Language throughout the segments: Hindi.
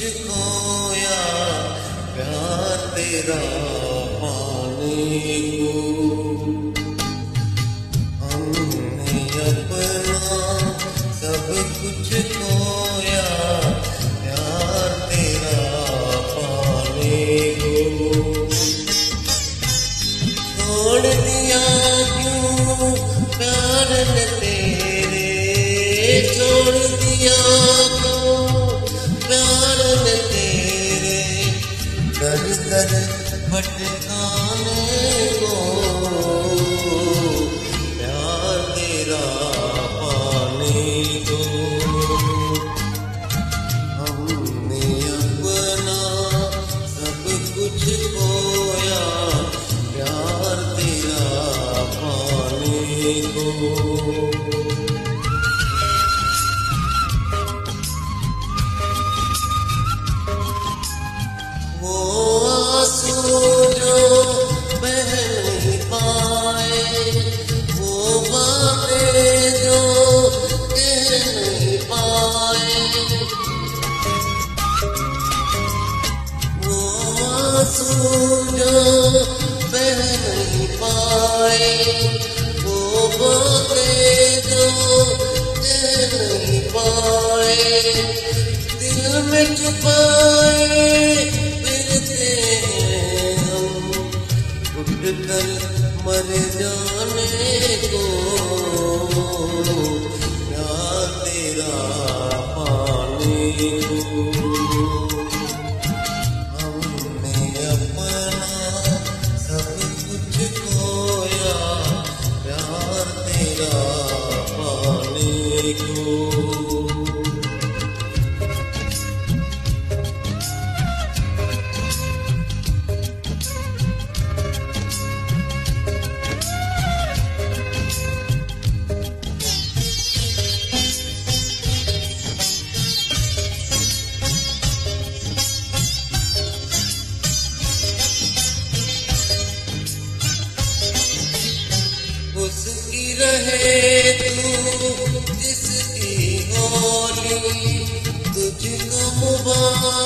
मुझको या प्यार तेरा Oh. दिल में छुपाए फिरते हैं हम कर मर जाने को या तेरा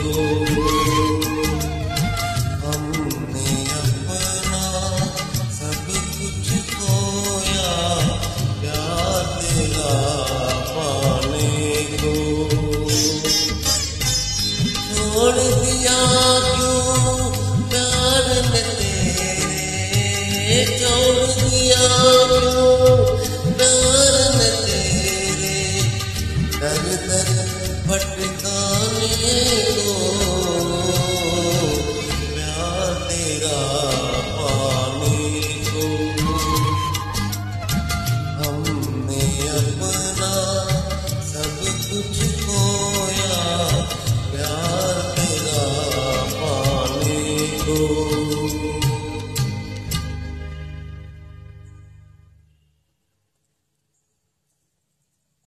Oh. you.